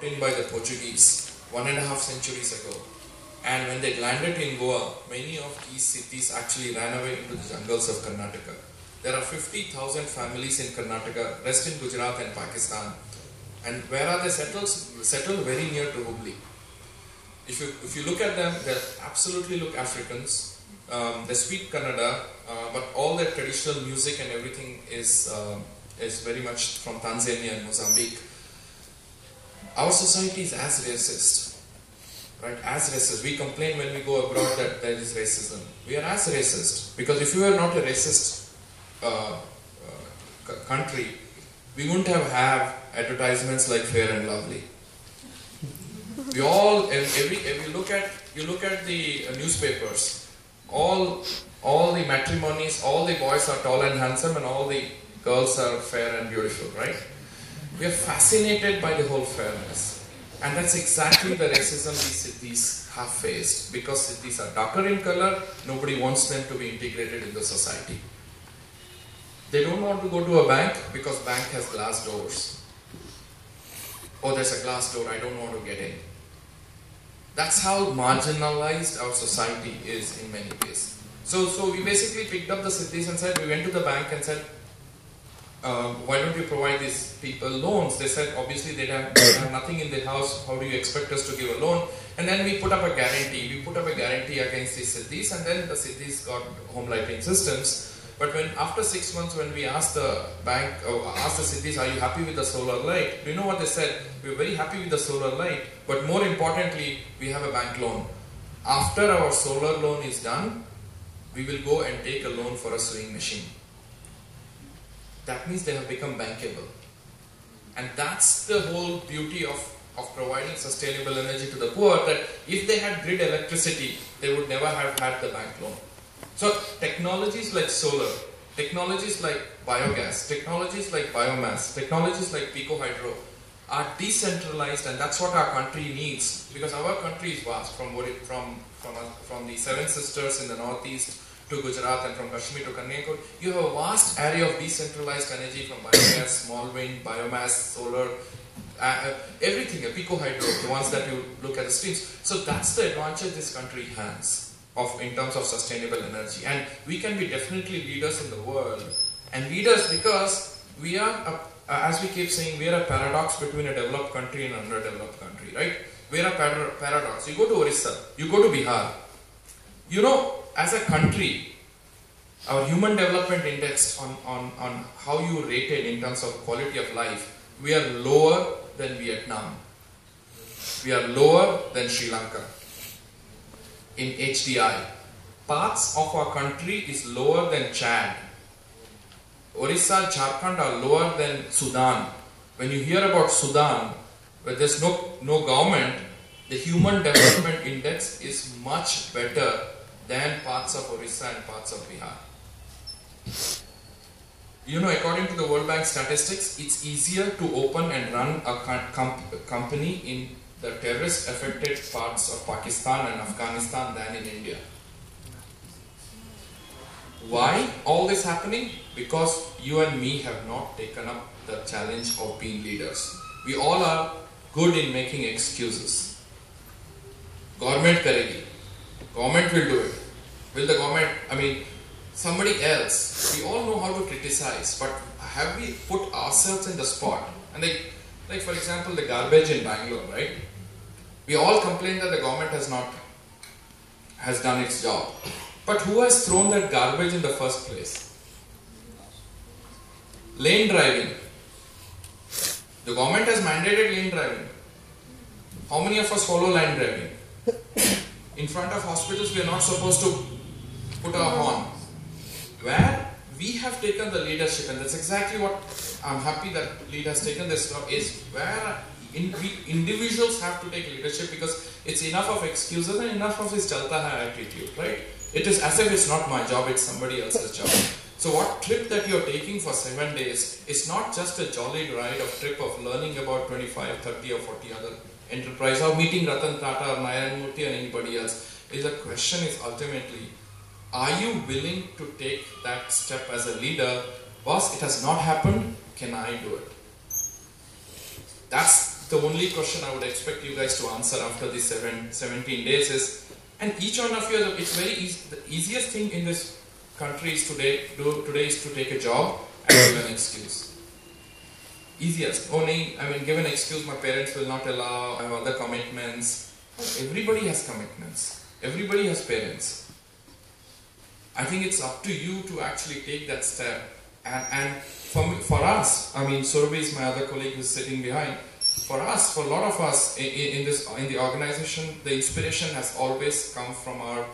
brought in by the Portuguese one and a half centuries ago. And when they landed in Goa, many of these Siddis actually ran away into the jungles of Karnataka. There are 50,000 families in Karnataka, rest in Gujarat and Pakistan. And where are they settled? Settled very near to Hubli. If you, if you look at them, they absolutely look Africans. Um, they speak Kannada, uh, but all their traditional music and everything is, um, is very much from Tanzania and Mozambique. Our society is as racist, right? As racist. We complain when we go abroad that there is racism. We are as racist because if we were not a racist uh, uh, country, we wouldn't have have advertisements like Fair and Lovely. We all, every, if you look at, you look at the uh, newspapers, all, all the matrimonies, all the boys are tall and handsome, and all the girls are fair and beautiful, right? We are fascinated by the whole fairness. And that's exactly the racism these Siddis have faced. Because Siddis are darker in color, nobody wants them to be integrated in the society. They don't want to go to a bank because bank has glass doors. Oh, there's a glass door, I don't want to get in. That's how marginalized our society is in many ways. So, so we basically picked up the Siddis and said, we went to the bank and said, uh, why don't you provide these people loans? They said, obviously they have, they have nothing in the house, how do you expect us to give a loan? And then we put up a guarantee. We put up a guarantee against these Siddis and then the Siddis got home lighting systems. But when after six months, when we asked the bank, or asked the Siddis, are you happy with the solar light? Do you know what they said? We're very happy with the solar light, but more importantly, we have a bank loan. After our solar loan is done, we will go and take a loan for a sewing machine that means they have become bankable. And that's the whole beauty of, of providing sustainable energy to the poor, that if they had grid electricity, they would never have had the bank loan. So technologies like solar, technologies like biogas, technologies like biomass, technologies like pico-hydro are decentralized and that's what our country needs because our country is vast from, from, from, from the Seven Sisters in the northeast to Gujarat and from Kashmir to Kanyakumari, you have a vast array of decentralized energy from biogas, small wind, biomass, solar, uh, uh, everything, a pico hydro, the ones that you look at the streams. So that's the advantage this country has of in terms of sustainable energy. And we can be definitely leaders in the world. And leaders because we are, a, as we keep saying, we are a paradox between a developed country and an underdeveloped country, right? We are a par paradox. You go to Orissa, you go to Bihar. You know, as a country, our human development index on, on, on how you rated in terms of quality of life, we are lower than Vietnam. We are lower than Sri Lanka in HDI. Parts of our country is lower than Chad. Orissa, Jharkhand are lower than Sudan. When you hear about Sudan, where there's no, no government, the human development index is much better than parts of Orissa and parts of Bihar. You know, according to the World Bank statistics, it's easier to open and run a com company in the terrorist affected parts of Pakistan and Afghanistan than in India. Why all this happening? Because you and me have not taken up the challenge of being leaders. We all are good in making excuses. Government karegi. Government will do it. Will the government, I mean, somebody else, we all know how to criticize, but have we put ourselves in the spot? And like, like for example, the garbage in Bangalore, right? We all complain that the government has not, has done its job. But who has thrown that garbage in the first place? Lane driving. The government has mandated lane driving. How many of us follow lane driving? In front of hospitals, we are not supposed to put horn. Where we have taken the leadership, and that's exactly what I'm happy that lead has taken this step, is where in, we, individuals have to take leadership because it's enough of excuses and enough of this chalta hai attitude, right? It is as if it's not my job, it's somebody else's job. So what trip that you're taking for seven days is not just a jolly ride of trip of learning about 25, 30 or 40 other enterprise or meeting Ratan Tata or Narayan Murthy or anybody else. Is the question is ultimately, are you willing to take that step as a leader? Boss, it has not happened, can I do it? That's the only question I would expect you guys to answer after these seven, 17 days is, and each one of you, it's very easy, the easiest thing in this country is today, do, today is to take a job and give an excuse. Easiest. Oh, only, I mean, give an excuse, my parents will not allow, I have other commitments. Everybody has commitments. Everybody has parents. I think it's up to you to actually take that step. And, and for, me, for us, I mean, Surabhi is my other colleague who's sitting behind. For us, for a lot of us in, in this in the organization, the inspiration has always come from our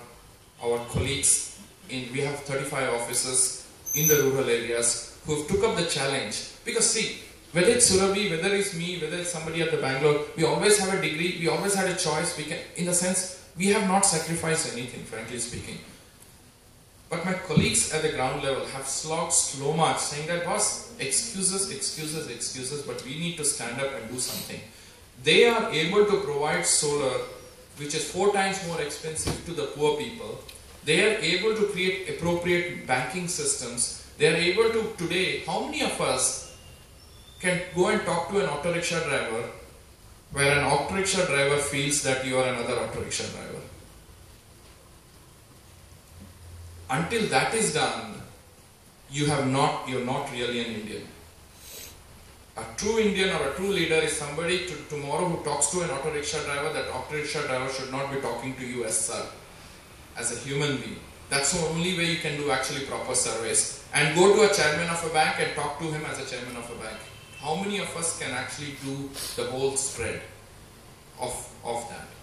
our colleagues. In we have 35 offices in the rural areas who have took up the challenge. Because see, whether it's Surabhi, whether it's me, whether it's somebody at the Bangalore, we always have a degree. We always had a choice. We can, in the sense, we have not sacrificed anything, frankly speaking. But my colleagues at the ground level have slogged slow march saying that boss, excuses, excuses, excuses, but we need to stand up and do something. They are able to provide solar, which is four times more expensive to the poor people. They are able to create appropriate banking systems. They are able to, today, how many of us can go and talk to an auto rickshaw driver where an auto rickshaw driver feels that you are another auto rickshaw driver? Until that is done, you have not, you're not really an Indian. A true Indian or a true leader is somebody to, tomorrow who talks to an auto rickshaw driver, that auto rickshaw driver should not be talking to you as sir, as a human being. That's the only way you can do actually proper service. And go to a chairman of a bank and talk to him as a chairman of a bank. How many of us can actually do the whole spread of, of that?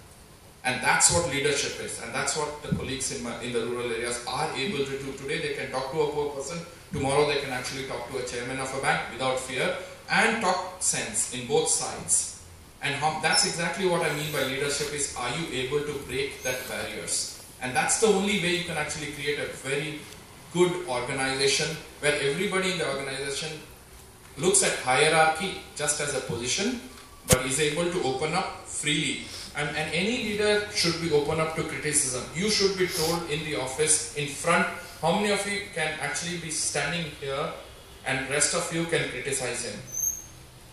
And that's what leadership is, and that's what the colleagues in, my, in the rural areas are able to do. Today they can talk to a poor person, tomorrow they can actually talk to a chairman of a bank without fear and talk sense in both sides. And how, that's exactly what I mean by leadership is are you able to break that barriers? And that's the only way you can actually create a very good organization where everybody in the organization looks at hierarchy just as a position but is able to open up freely and, and any leader should be open up to criticism. You should be told in the office, in front, how many of you can actually be standing here and rest of you can criticize him.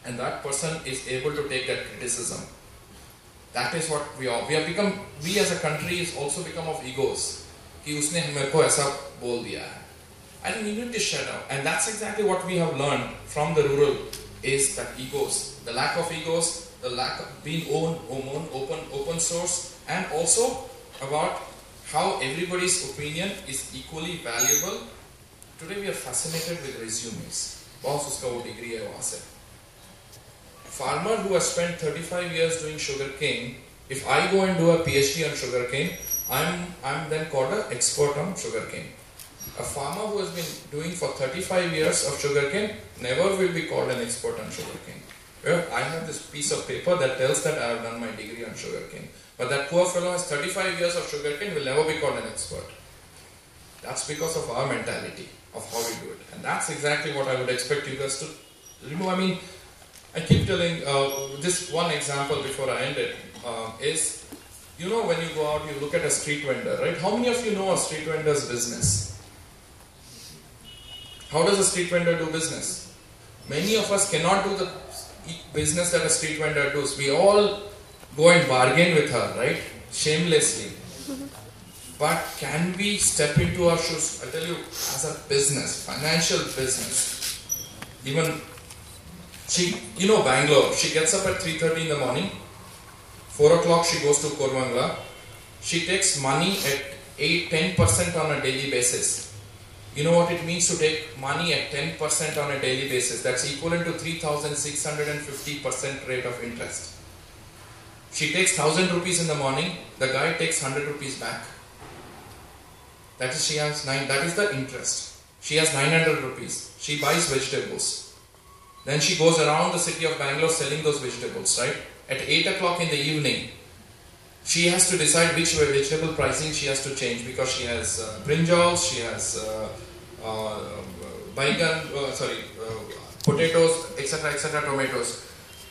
And that person is able to take that criticism. That is what we are. We have become, we as a country is also become of egos. कि उसने मेरे को ऐसा बोल दिया है. I think you need to shut up. And that's exactly what we have learned from the rural is that egos, the lack of egos, the lack of being own, own, open, open source, and also about how everybody's opinion is equally valuable. Today we are fascinated with resumes. Boss uska wo degree hai wahan se. Farmer who has spent 35 years doing sugar cane, if I go and do a PhD on sugar cane, I'm, I'm then called an expert on sugar cane. A farmer who has been doing for 35 years of sugar cane never will be called an expert on sugar cane. Well, I have this piece of paper that tells that I have done my degree on sugarcane. But that poor fellow has 35 years of sugarcane, will never be called an expert. That's because of our mentality of how we do it. And that's exactly what I would expect you guys to remove. I mean, I keep telling uh, this one example before I end it uh, is, you know, when you go out, you look at a street vendor, right? How many of you know a street vendor's business? How does a street vendor do business? Many of us cannot do the business that a street vendor does. We all go and bargain with her, right? Shamelessly. But can we step into our shoes? I tell you, as a business, financial business, even she, you know, Bangalore, she gets up at 3.30 in the morning, 4 o'clock she goes to Koramangala, she takes money at 8, 10% on a daily basis you know what it means to take money at 10% on a daily basis? That's equivalent to 3,650% rate of interest. She takes 1000 rupees in the morning, the guy takes 100 rupees back. That is, she has nine, that is the interest. She has 900 rupees. She buys vegetables. Then she goes around the city of Bangalore selling those vegetables, right? At 8 o'clock in the evening, she has to decide which vegetable pricing she has to change because she has uh, brinjals, she has uh, uh, baigan, uh, sorry, uh, potatoes, etc., etc., tomatoes.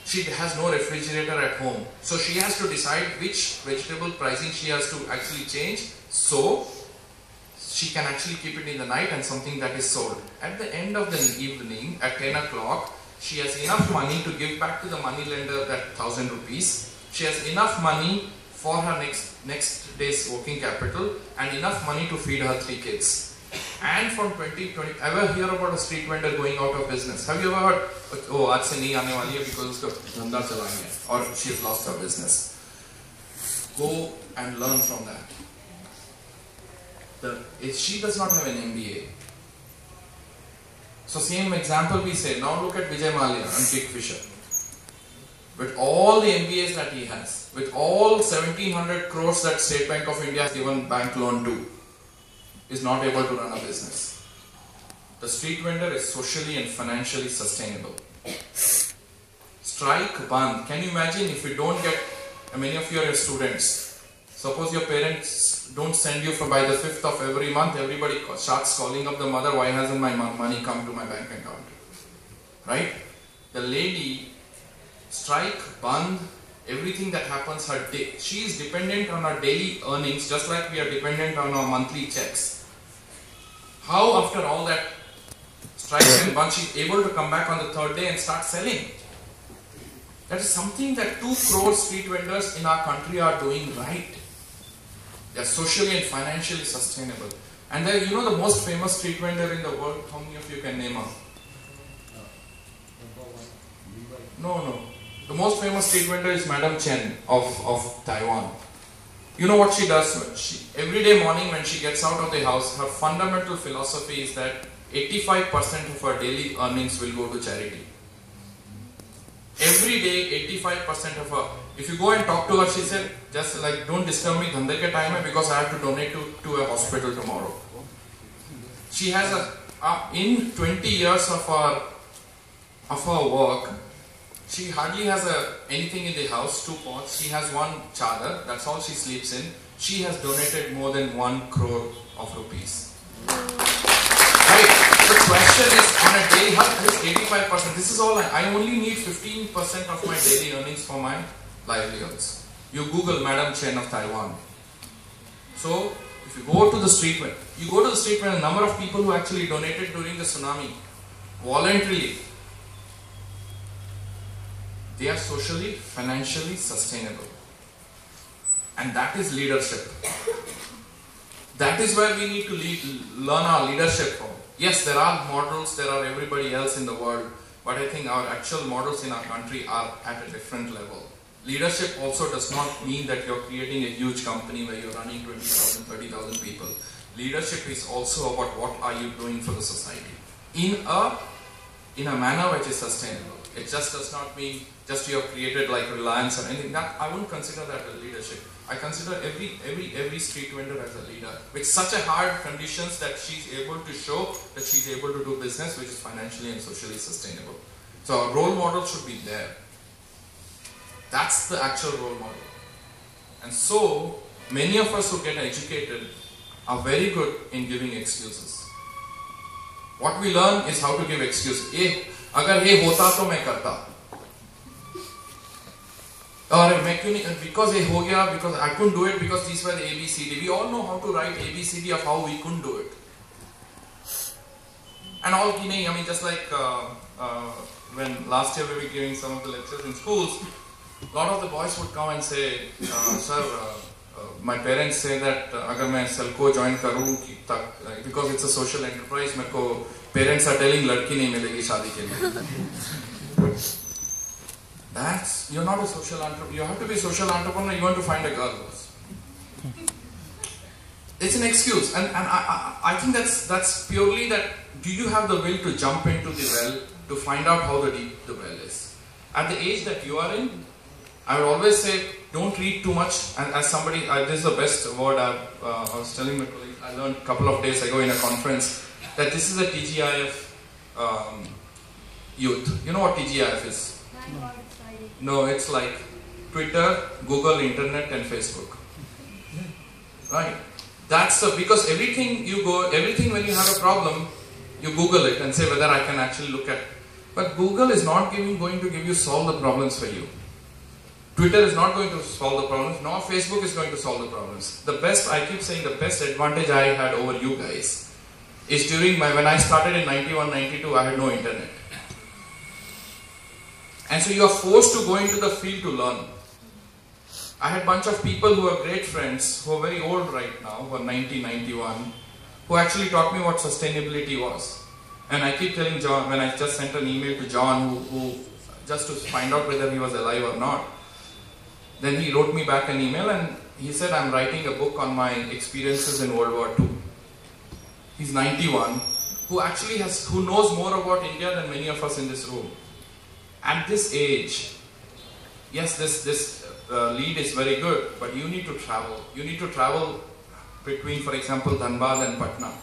She has no refrigerator at home, so she has to decide which vegetable pricing she has to actually change. So she can actually keep it in the night and something that is sold. At the end of the evening, at 10 o'clock, She has enough money to give back to the money lender that thousand rupees. She has enough money for her next, next day's working capital and enough money to feed her three kids. And from 2020, ever hear about a street vendor going out of business? Have you ever heard, oh, aaj se nahi aane wali hai because uska dhanda chala hai or she has lost her business. Go and learn from that. The, if she does not have an MBA, so same example we say, now look at Vijay Mallya and Kingfisher. With all the MBAs that he has, with all 1700 crores that State Bank of India has given bank loan to, is not able to run a business. The street vendor is socially and financially sustainable. Strike band. Can you imagine if you don't get, many of you are your students. Suppose your parents don't send you for by the 5th of every month, everybody starts calling up the mother, why hasn't my money come to my bank account? Right? The lady, strike, band, everything that happens, her day, she is dependent on her daily earnings just like we are dependent on our monthly checks. How after all that strike and bunch is able to come back on the third day and start selling? That is something that two crore street vendors in our country are doing right. They are socially and financially sustainable. And then you know the most famous street vendor in the world, how many of you can name her? No, no. The most famous street vendor is Madam Chen of, of Taiwan. You know what she does? She, every day morning when she gets out of the house, her fundamental philosophy is that 85% of her daily earnings will go to charity. Every day, 85% of her. If you go and talk to her, she said, just like, don't disturb me dhande ke time because I have to donate to, to a hospital tomorrow. She has a, in 20 years of her, of her work, she hardly has a, anything in the house, two pots. She has one chadar, that's all she sleeps in. She has donated more than one crore of rupees. Right. The question is on a daily, this 85%, this is all I, I only need 15% of my daily earnings for my livelihoods. You Google Madam Chen of Taiwan. So, if you go to the street, you go to the street where a number of people who actually donated during the tsunami, voluntarily, they are socially, financially sustainable. And that is leadership. That is where we need to lead, learn our leadership from. Yes, there are models, there are everybody else in the world, but I think our actual models in our country are at a different level. Leadership also does not mean that you're creating a huge company where you're running 20,000, 30,000 people. Leadership is also about what are you doing for the society in a, in a manner which is sustainable. It just does not mean just you have created like Reliance or anything. That I wouldn't consider that a leadership. I consider every every every street vendor as a leader with such a hard conditions that she's able to show that she's able to do business which is financially and socially sustainable. So our role model should be there. That's the actual role model. And so many of us who get educated are very good in giving excuses. What we learn is how to give excuses. अगर ये होता तो मैं करता और मैं क्यों नहीं because ये हो गया because I couldn't do it because these were the ABCD we all know how to write ABCD of how we couldn't do it and all की नहीं I mean just like uh, uh, when last year we were giving some of the lectures in schools a lot of the boys would come and say uh, sir uh, uh, my parents say that uh, अगर मैं SELCO join करूँ तक because it's a social enterprise मेरे को parents are telling लड़की नहीं मिलेगी शादी के लिए That's you're not a social entrepreneur. You have to be a social entrepreneur. You want to find a girl. It's an excuse, and and I, I I think that's that's purely that. Do you have the will to jump into the well to find out how the deep the well is? At the age that you are in, I would always say don't read too much. And as somebody, uh, this is the best word I, uh, I was telling my colleague. I learned a couple of days ago in a conference that this is a TGIF um, youth. You know what TGIF is? No, it's like Twitter, Google, Internet, and Facebook. Right? That's the because everything you go, everything when you have a problem, you Google it and say whether I can actually look at. But Google is not giving, going to give you solve the problems for you. Twitter is not going to solve the problems, nor Facebook is going to solve the problems. The best, I keep saying, the best advantage I had over you guys is during my, when I started in 91, 92, I had no internet. And so you are forced to go into the field to learn. I had a bunch of people who are great friends, who are very old right now, who are 90, 91, who actually taught me what sustainability was. And I keep telling John, when I just sent an email to John, who, who just to find out whether he was alive or not, then he wrote me back an email and he said, I'm writing a book on my experiences in World War II. He's 91, who actually has, who knows more about India than many of us in this room. At this age, yes, this, this uh, lead is very good, but you need to travel. You need to travel between, for example, Dhanbad and Patna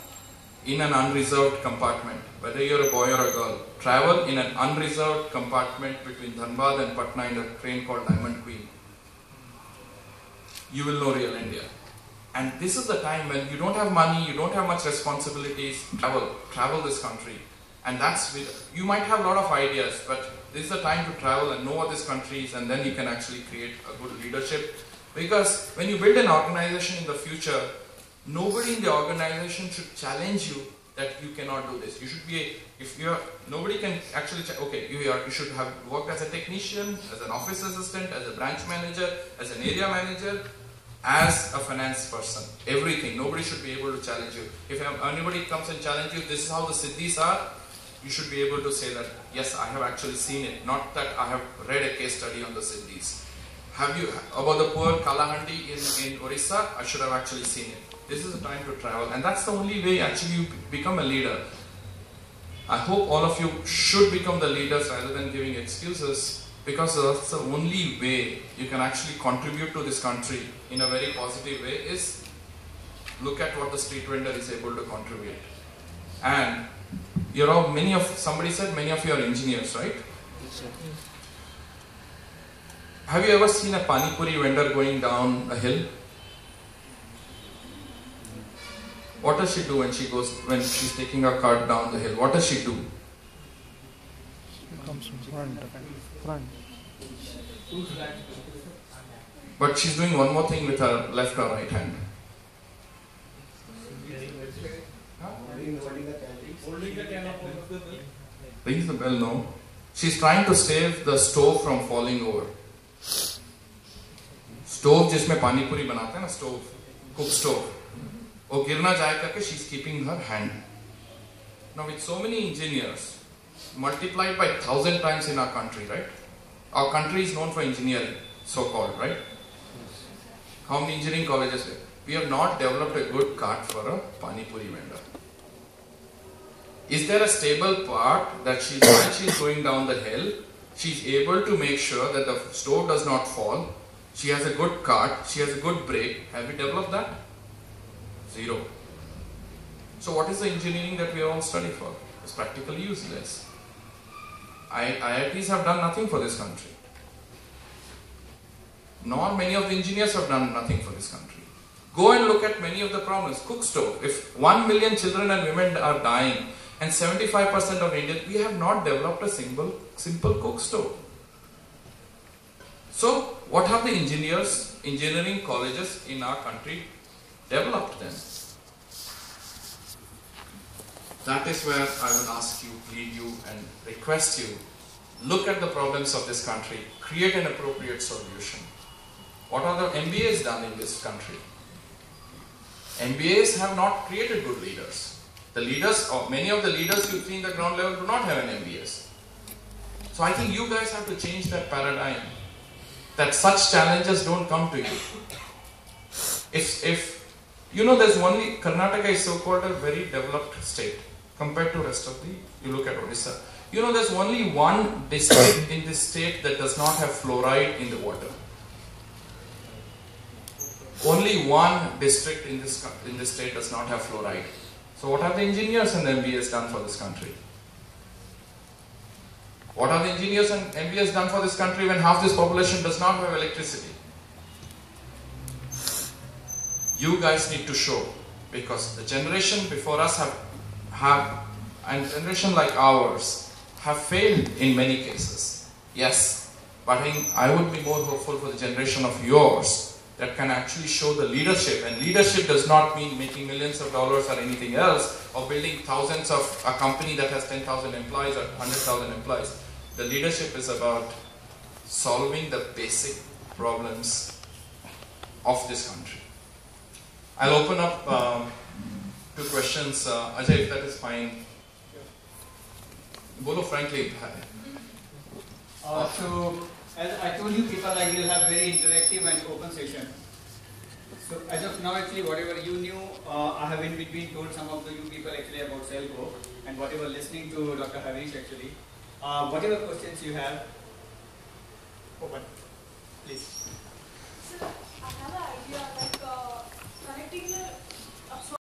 in an unreserved compartment, whether you're a boy or a girl. Travel in an unreserved compartment between Dhanbad and Patna in a train called Diamond Queen. You will know real India. And this is the time when you don't have money, you don't have much responsibilities, travel, travel this country. And that's, with, you might have a lot of ideas, but this is the time to travel and know what this country is and then you can actually create a good leadership. Because when you build an organization in the future, nobody in the organization should challenge you that you cannot do this. You should be, a, if you're, nobody can actually, okay, you, are, you should have worked as a technician, as an office assistant, as a branch manager, as an area manager, as a finance person. Everything. Nobody should be able to challenge you. If anybody comes and challenges you, this is how the siddhis are, you should be able to say that, yes, I have actually seen it. Not that I have read a case study on the siddhis. Have you, about the poor Kalahandi in, in Orissa, I should have actually seen it. This is a time to travel, and that's the only way actually you become a leader. I hope all of you should become the leaders rather than giving excuses because uh, that's the only way you can actually contribute to this country in a very positive way is look at what the street vendor is able to contribute. And you're all, many of, somebody said many of you are engineers, right? Yes, Have you ever seen a pani puri vendor going down a hill? What does she do when she goes when she's taking her cart down the hill? What does she do? She comes from front. Front. But she's doing one more thing with her left or right hand. Rings the bell, no. She's trying to save the stove from falling over. Stove जिसमें पानी पूरी बनाते हैं ना stove cook stove वो गिरना जाए करके she is keeping her hand now with so many engineers multiplied by thousand times in our country right? Our country is known for engineering so called right? How many engineering colleges there? We have not developed a good cart for a pani puri vendor. Is there a stable part that she's while she's going down the hill she's able to make sure that the stove does not fall? She has a good cart she has a good brake have we developed that? Zero. So what is the engineering that we all study for? It's practically useless. I, IITs have done nothing for this country. Nor many of the engineers have done nothing for this country. Go and look at many of the problems. Cook stove. If 1 million children and women are dying and 75% of Indians, we have not developed a single simple cook stove. So what have the engineers, engineering colleges in our country developed them. That is where I would ask you, plead you, and request you look at the problems of this country, create an appropriate solution. What are the MBAs done in this country? MBAs have not created good leaders. The leaders, or many of the leaders you see in the ground level do not have an MBAs. So I think you guys have to change that paradigm that such challenges don't come to you. If, if you know, there's only Karnataka is so-called a very developed state compared to rest of the. You look at Odisha. You know, there's only one district in this state that does not have fluoride in the water. Only one district in this in this state does not have fluoride. So, what have the engineers and MBAs done for this country? What are the engineers and MBAs done for this country when half this population does not have electricity? you guys need to show because the generation before us have have and generation like ours have failed in many cases. Yes, but I, would be more hopeful for the generation of yours that can actually show the leadership. And leadership does not mean making millions of dollars or anything else, or building thousands of a company that has 10,000 employees or 100,000 employees. The leadership is about solving the basic problems of this country. I'll open up um, to questions. Uh, Ajay, if that is fine. Bolo frankly. Uh, so, as I told you, people like will have very interactive and open session. So, as of now, actually, whatever you knew, uh, I have in between told some of the you people actually about SELCO and whatever listening to Dr. Harish actually. Uh, whatever questions you have, open, please. Sir, I have an idea like uh, connecting the